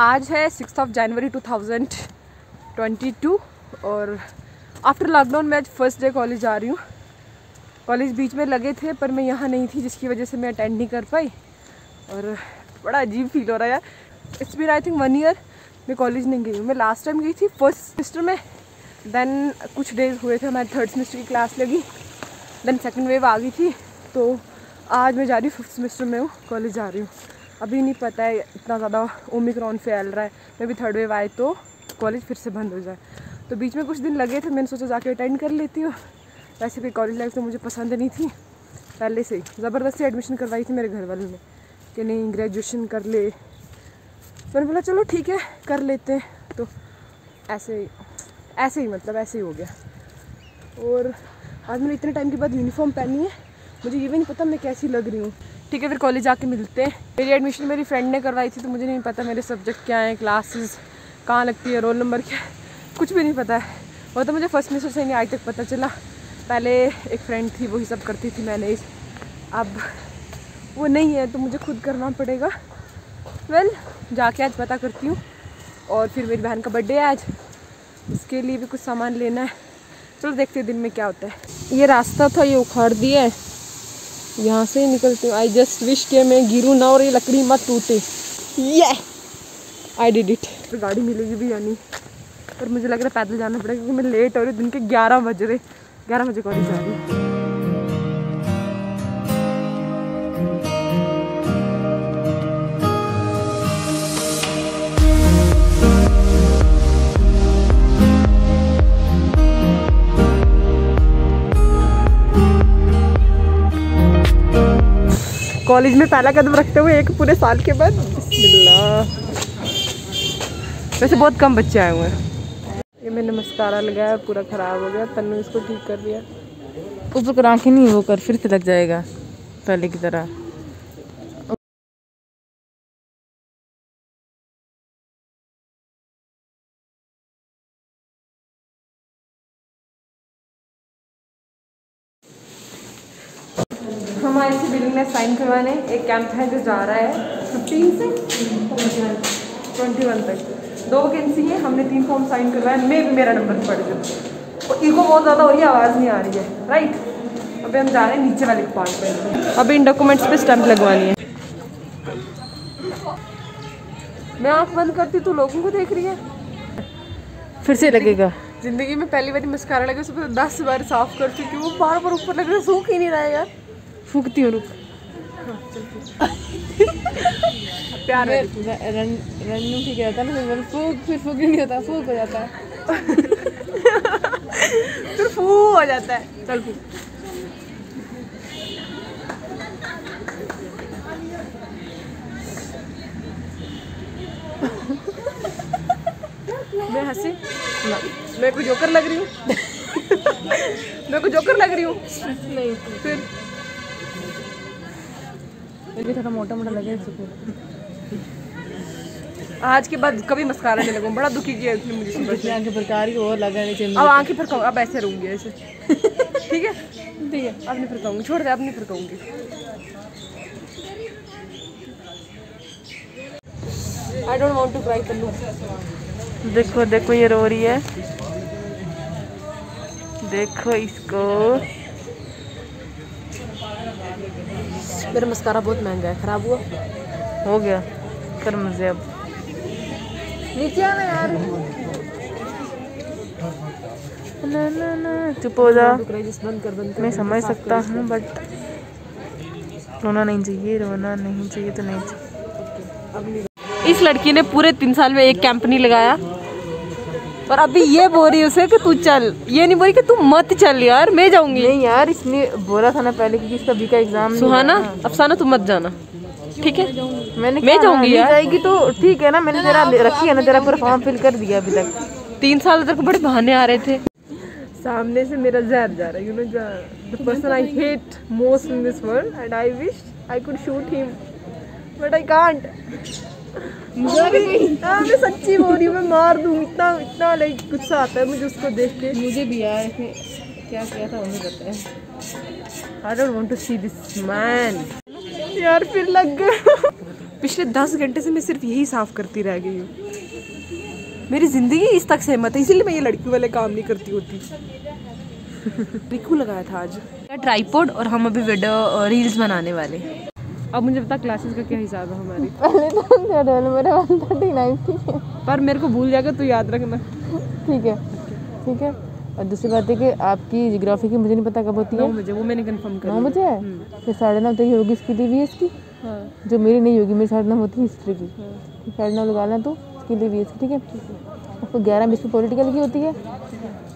आज है six of जनवरी 2022 और आफ्टर लॉकडाउन मैं आज फ़र्स्ट डे कॉलेज जा रही हूँ। कॉलेज बीच में लगे थे, पर मैं यहाँ नहीं थी, जिसकी वजह से मैं अटेंड नहीं कर पाई। और बड़ा अजीब फील हो रहा है it's been I think one year मैं कॉलेज नहीं गई हूँ। मैं लास्ट टाइम गई थी फ़र्स्ट सेमेस्टर में। देन कुछ डेज़ हुए थे, हमारे थर्ड सेमेस्टर की क्लास लगी। देन सेकेंड वेव आ गई थी तो आज मैं जा रही हूँ फिफ्थ सेमेस्टर में हूँ कॉलेज जा रही हूँ। अभी नहीं पता है, इतना ज़्यादा ओमिक्रॉन फैल रहा है। मैं भी थर्ड वेव आए तो कॉलेज फिर से बंद हो जाए। तो बीच में कुछ दिन लगे थे, मैंने सोचा जाके अटेंड कर लेती हूँ। वैसे भी कॉलेज लाइफ तो मुझे पसंद नहीं थी। पहले से ही ज़बरदस्ती एडमिशन करवाई थी मेरे घर वालों ने कि नहीं ग्रेजुएशन कर ले। मैंने बोला, चलो ठीक है, कर लेते हैं। तो ऐसे ही ऐसे ही मतलब ऐसे ही हो गया। और आज मैंने इतने टाइम के बाद यूनिफॉर्म पहनी है, मुझे ये भी नहीं पता मैं कैसी लग रही हूँ। ठीक है, फिर कॉलेज आके मिलते हैं। मेरी एडमिशन मेरी फ्रेंड ने करवाई थी तो मुझे नहीं पता मेरे सब्जेक्ट क्या हैं क्लासेस कहाँ लगती है रोल नंबर क्या कुछ भी नहीं पता है। वो तो मुझे फ़र्स्ट सेमेस्टर से नहीं, आज तक पता चला। पहले एक फ्रेंड थी, वही सब करती थी मैंने। अब वो नहीं है तो मुझे खुद करना पड़ेगा। वेल जाके आज पता करती हूँ। और फिर मेरी बहन का बर्थडे है आज। उसके लिए भी कुछ सामान लेना है। चलो देखते हैं दिन में क्या होता है। ये रास्ता था, ये उखाड़ दिया है। यहाँ से ही निकलती हूँ। आई जस्ट विश के मैं गिरूँ ना और ये लकड़ी मत टूटे। ये आई डिड इट तो गाड़ी मिलेगी भी यानी पर मुझे लग रहा है पैदल जाना पड़ेगा क्योंकि मैं लेट हो रही हूँ। दिन के ग्यारह बज रहे। ग्यारह बजे कॉलेज जा रही हूँ। कॉलेज में पहला कदम रखते हुए एक पूरे साल के बाद वैसे बहुत कम बच्चे आए हुए हैं। ये मैंने मस्कारा लगाया, पूरा ख़राब हो गया, तन्नू इसको ठीक कर दिया। ऊपर आँखें नहीं वो कर, फिर से लग जाएगा, पहले की तरह। हमारे से बिल्डिंग में साइन करवाने। एक कैंप है जो जा रहा है। फिफ्टीन से ट्वेंटी वन तक। दो वैकेंसी है। हमने तीन फॉर्म साइन करवाए। मे भी मेरा नंबर पड़ गया और ईगो बहुत ज़्यादा हो रही है। आवाज़ नहीं आ रही है। राइट अभी हम जा रहे हैं नीचे वाले डिपार्टमेंट में अभी इन डॉक्यूमेंट्स पे स्टैंप लगवानी है। मैं आँख बंद करती तो लोगों को देख रही है। फिर से लगेगा। ज़िंदगी में पहली बार मस्कारा लगे उसको दस बार साफ़ कर चुकी हूँ वो बार बार ऊपर लग रहा है। सूख ही नहीं रहा है यार। फूकती हूँ रुक। प्यार रन रन ठीक रहता ना फिर फूक फिर फूक नहीं होता फूक हो जाता। है फिर फू हो जाता है। चल फू। मैं हँसी? मैं कोई जोकर लग रही हूँ? मैं कोई जोकर लग रही हूँ? नहीं। फिर? भी थोड़ा मोटा मोटा लगे इसको। आज के बाद कभी मस्कारा नहीं लगूँ बड़ा दुखी किया इसने मुझे सुबह से आँखें प्रकार की और लगाने चाहिए अब आँखें फरकाऊँ अब ऐसे रहूँगी ऐसे। ठीक है? ठीक है। अब नहीं फरकाऊँगी छोड़ दे अब नहीं फरकाऊँगी I don't want to cry Tannu देखो देखो ये रो रही है। देखो इसको। मेरा मस्कारा बहुत महँगा है खराब हुआ? हो गया। कर मज़े अब। नीचे आना यार। ना ना ना चुप हो जा। मैं समझ सकता हूँ बट रोना नहीं चाहिए रोना नहीं चाहिए तो नहीं चाहिए। इस लड़की ने पूरे तीन साल में एक कैंप नहीं लगाया। और अभी ये बोल रही है उसे कि तू चल। ये नहीं बोली कि तू मत चल यार मैं जाऊँगी। नहीं यार इसने बोला था ना पहले कि इसका बी का एग्ज़ाम सुहाना अफसाना तू मत जाना। ठीक है? मैंने मैं जाऊँगी यार। जाएगी तो ठीक है ना मैंने तेरा रखी है ना तेरा पूरा फॉर्म फिल कर दिया अभी तक। तीन साल तक बड़े बहाने आ रहे थे। सामने से मेरा जहर जा रहा है you know the person I hate most in this world and I wish I could shoot him but I can't मैं सच्ची बोल रही हूँ मैं मार दूँ इतना इतना लाइक गुस्सा आता है मुझे उसको देख के। मुझे भी यार इसने क्या किया था उन्हें पता है। I don't want to see this man यार फिर लग गया। पिछले दस घंटे से मैं सिर्फ़ यही साफ़ करती रह गई हूँ। मेरी ज़िंदगी इस तक सहमत है इसीलिए मैं ये लड़की वाले काम नहीं करती होती। रिकू लगाया था आज। ट्राईपोड और हम अभी वीडियो रील्स बनाने वाले हैं। अब मुझे बता क्लासेस का क्या हिसाब है हमारी। पहले तो मेरा वन थर्टी नाइन है पर मेरे को भूल जाएगा तो याद रखना ठीक है ठीक है। और दूसरी बात है कि आपकी जियोग्राफी की मुझे नहीं पता कब होती है। बजे वो मैंने कंफर्म कर नौ बजे है? फिर साढ़े नौ तक ही होगी इसकी डी की। हाँ। जो मेरी नहीं होगी मेरी साढ़े नौ होती है हिस्ट्री की। हाँ। साढ़े नौ लगा लें तो इसकी डी की ठीक है? उसको ग्यारह बीस में पॉलिटिकल की होती है।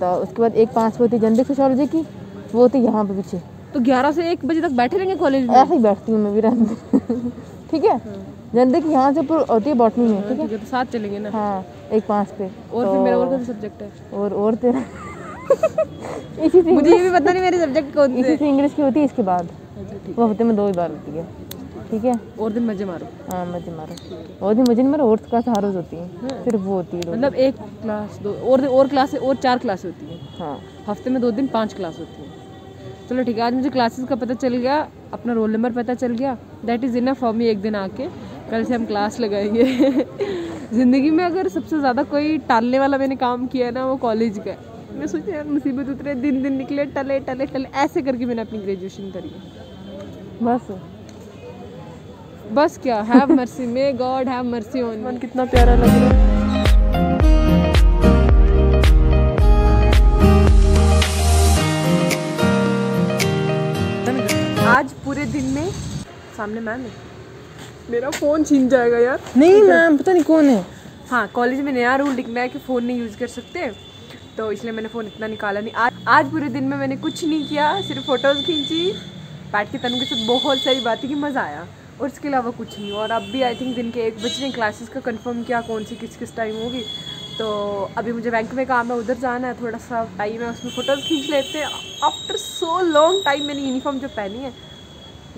तो उसके बाद एक पाँच पे होती है जनरिक सोशोलॉजी की वो होती है यहाँ पे पीछे। तो ग्यारह से एक बजे तक बैठे रहेंगे कॉलेज में? ऐसे ही बैठती हूँ मैं भी रहने ठीक है? जनरिक यहाँ से होती है बॉटनी में ठीक है? तो साथ चलेंगे ना। हाँ एक पाँच पे। और फिर मेरा और कौन सा सब्जेक्ट है? और और तेरा? इसी से मुझे ये भी पता नहीं मेरे सब्जेक्ट कौन इसी से। इंग्लिश की होती है इसके बाद। अच्छा वो हफ़्ते में दो ही बार होती है। ठीक है? और दिन मज़े मारो। हाँ मज़े मारो। और दिन मज़े नहीं मारो और क्लास हर रोज होती है। सिर्फ़ वो होती है मतलब एक क्लास दो और और क्लास और चार क्लास होती है। हाँ। हफ़्ते में दो दिन पाँच क्लास होती है। चलो ठीक है, आज मुझे क्लासेस का पता चल गया, अपना रोल नंबर पता चल गया। That is enough for me एक दिन आके। कल से हम क्लास लगाएँगे। ज़िंदगी में अगर सबसे ज़्यादा कोई टालने वाला मैंने काम किया है ना, वो कॉलेज का मैं सोचा यार, मुसीबत उतरे दिन दिन निकले, टले टले टले, ऐसे करके मैंने अपनी ग्रेजुएशन करी बस। बस क्या have mercy may god have mercy on कितना प्यारा लग रहा है। सामने मैम है। मेरा फ़ोन छीन जाएगा यार। नहीं मैम पता नहीं कौन है। हाँ कॉलेज में नया रूल लिखना है कि फ़ोन नहीं यूज़ कर सकते तो इसलिए मैंने फ़ोन इतना निकाला नहीं। आज आज पूरे दिन में मैंने कुछ नहीं किया सिर्फ़ फ़ोटोज़ खींची बैठ के तनु के साथ बहुत सारी बातें की मज़ा आया। और इसके अलावा कुछ नहीं और अब भी आई थिंक दिन के एक बजे क्लासेस का कंफर्म किया कौन सी किस किस टाइम होगी। तो अभी मुझे बैंक में काम है उधर जाना है थोड़ा सा टाइम है उसमें फ़ोटोज़ खींच लेते हैं। आफ्टर सो लॉन्ग टाइम मैंने यूनिफॉर्म जो पहनी है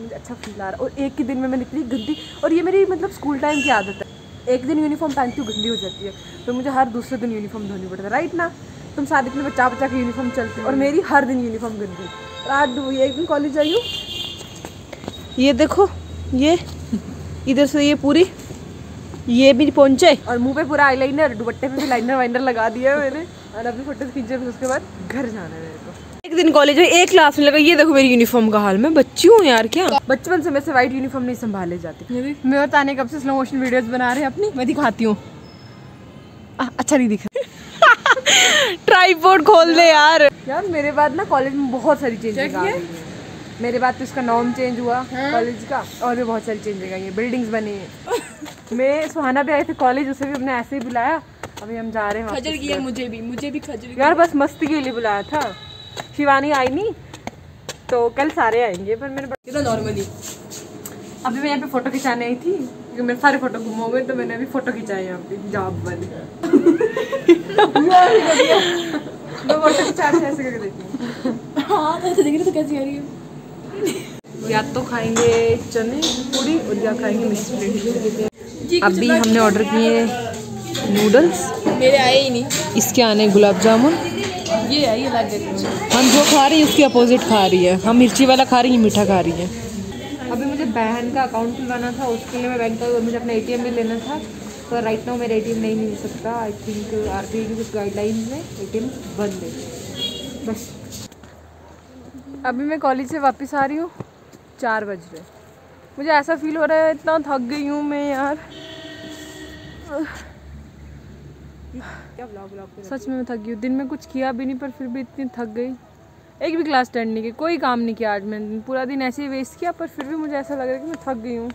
मुझे अच्छा फील आ रहा और एक ही दिन में मैंने इतनी गंदी। और ये मेरी मतलब स्कूल टाइम की आदत है। एक दिन यूनिफॉर्म पहनती हूँ, गंदी हो जाती है। तो मुझे हर दूसरे दिन यूनिफॉर्म धोनी पड़ता है। राइट ना? तुम साथ इतने बच्चा बच्चा के यूनिफॉर्म चलती है। और मेरी हर दिन यूनिफॉर्म गंदी। और दो- एक दिन कॉलेज आई हूँ। ये देखो, ये, इधर से ये पूरी, ये भी पहुँचे और मुँह पे पूरा आईलाइनर दुपट्टे पे भी लाइनर वाइनर लगा दिया है मैंने। और अभी फ़ोटो खींचे उसके बाद घर जाना है मेरे को। एक दिन कॉलेज में एक क्लास में लगा ये देखो मेरी यूनिफॉर्म का हाल मैं बच्ची हूँ यार क्या? बचपन से मैं से वाइट यूनिफॉर्म नहीं संभाले जाती। मैं और ताने कब से स्लो मोशन वीडियोस बना रहे हैं अपनी? मैं दिखाती हूँ। अच्छा नहीं दिख। ट्राईपोर्ड खोल दे यार। यार मेरे बाद ना कॉलेज में बहुत सारी चेंजेस आ मेरे बाद तो इसका नॉर्म चेंज हुआ कॉलेज का और भी बहुत सारी चेंजेस आई हैं। बिल्डिंग्स बनी हैं। मैं सुहाना भी आई थी कॉलेज उसे भी हमने ऐसे ही बुलाया। अभी हम जा रहे हैं वापस घर। मुझे भी मुझे भी खजल यार बस मस्ती के लिए बुलाया था। शिवानी आई नहीं तो कल सारे आएँगे पर मैंने तो नॉर्मली अभी मैं यहाँ पे फ़ोटो खिंचाने आई थी क्योंकि मेरे सारे फ़ोटो गुम हो गए तो मैंने अभी फ़ोटो खिंचाए यहाँ पे जॉब वाली। मैं फ़ोटो खिंचाने ऐसे करके देती हूँ। हाँ तो देख रहे तो कैसी आ रही है? या तो खाएँगे चने पूरी और या खाएँगे मिक्स अभी हमने ऑर्डर किए नूडल्स मेरे आए ही नहीं। इसके आने गुलाब जामुन। ये आई अलग है हम जो खा रही है उसके अपोजिट खा रही है। हम मिर्ची वाला खा रही है मीठा खा रही है। अभी मुझे बहन का अकाउंट खुलवाना था उसके लिए मैं बैंक का मुझे अपना एटीएम भी लेना था। तो राइट नाउ मेरा एटीएम नहीं मिल सकता। आई थिंक आर की कुछ गाइडलाइंस में एटीएम बंद है। बस। अभी मैं कॉलेज से वापस आ रही हूँ चार बज रहे मुझे ऐसा फील हो रहा है इतना थक गई हूँ मैं यार। क्या ब्लॉग ब्लॉग सच में मैं थक गई हूँ। दिन में कुछ किया भी नहीं पर फिर भी इतनी थक गई। एक भी क्लास अटेंड नहीं की कोई काम नहीं किया आज मैंने। पूरा दिन ऐसे ही वेस्ट किया पर फिर भी मुझे ऐसा लग रहा है कि मैं थक गई हूँ।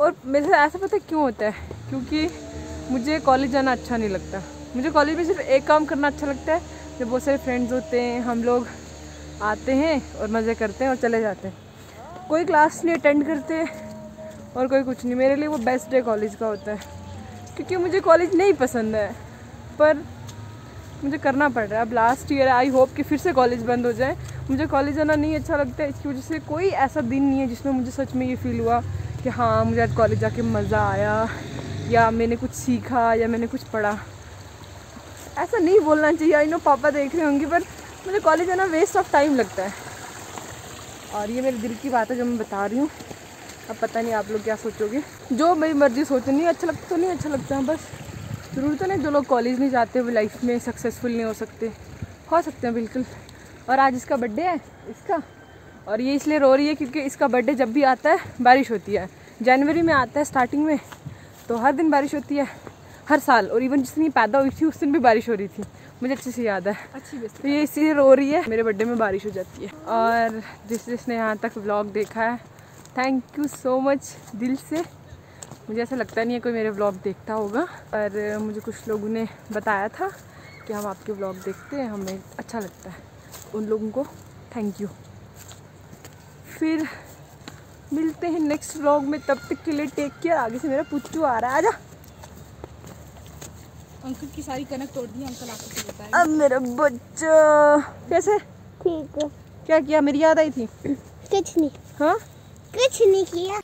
और मेरे साथ ऐसा पता क्यों होता है? क्योंकि मुझे कॉलेज जाना अच्छा नहीं लगता। मुझे कॉलेज में सिर्फ़ एक काम करना अच्छा लगता है जब बहुत सारे फ्रेंड्स होते हैं हम लोग आते हैं और मज़े करते हैं और चले जाते हैं। कोई क्लास नहीं अटेंड करते और कोई कुछ नहीं। मेरे लिए वो बेस्ट डे कॉलेज का होता है। क्योंकि मुझे कॉलेज नहीं पसंद है। पर मुझे करना पड़ रहा है। अब लास्ट ईयर आई होप कि फिर से कॉलेज बंद हो जाए। मुझे कॉलेज जाना नहीं अच्छा लगता है, इसकी वजह से कोई ऐसा दिन नहीं है जिसमें मुझे सच में ये फील हुआ कि हाँ मुझे आज कॉलेज जाके मज़ा आया, या मैंने कुछ सीखा, या मैंने कुछ पढ़ा। ऐसा नहीं बोलना चाहिए। आई नो पापा देख रहे होंगे, पर मुझे कॉलेज जाना वेस्ट ऑफ़ टाइम लगता है। और ये मेरे दिल की बात है जो मैं बता रही हूँ। अब पता नहीं आप लोग क्या सोचोगे। जो मेरी मर्ज़ी, सोचो। नहीं अच्छा लगता तो नहीं अच्छा लगता, बस। ज़रूर तो नहीं जो लोग कॉलेज नहीं जाते वो लाइफ में सक्सेसफुल नहीं हो सकते। हो सकते हैं बिल्कुल। और आज इसका बर्थडे है इसका। और ये इसलिए रो रही है क्योंकि इसका बर्थडे जब भी आता है बारिश होती है। जनवरी में आता है स्टार्टिंग में तो हर दिन बारिश होती है हर साल। और इवन जिस दिन ये पैदा हुई थी उस दिन भी बारिश हो रही थी। मुझे अच्छे से याद है। अच्छी तो ये इसीलिए रो रही है मेरे बर्थडे में बारिश हो जाती है। और जिस जिसने यहाँ तक व्लॉग देखा है थैंक यू सो मच दिल से। मुझे ऐसा लगता नहीं है कोई मेरे व्लॉग देखता होगा पर मुझे कुछ लोगों ने बताया था कि हम आपके व्लॉग देखते हैं हमें अच्छा लगता है। उन लोगों को थैंक यू फिर मिलते हैं नेक्स्ट व्लॉग में तब तक के लिए टेक केयर आगे से मेरा पुच्चू आ रहा है आजा। अंकल की सारी कनक तोड़ दी अंकल आपको अब मेरा बच्चा। कैसे? ठीक है। क्या किया? मेरी याद आई थी? कुछ नहीं। हाँ? कुछ नहीं किया।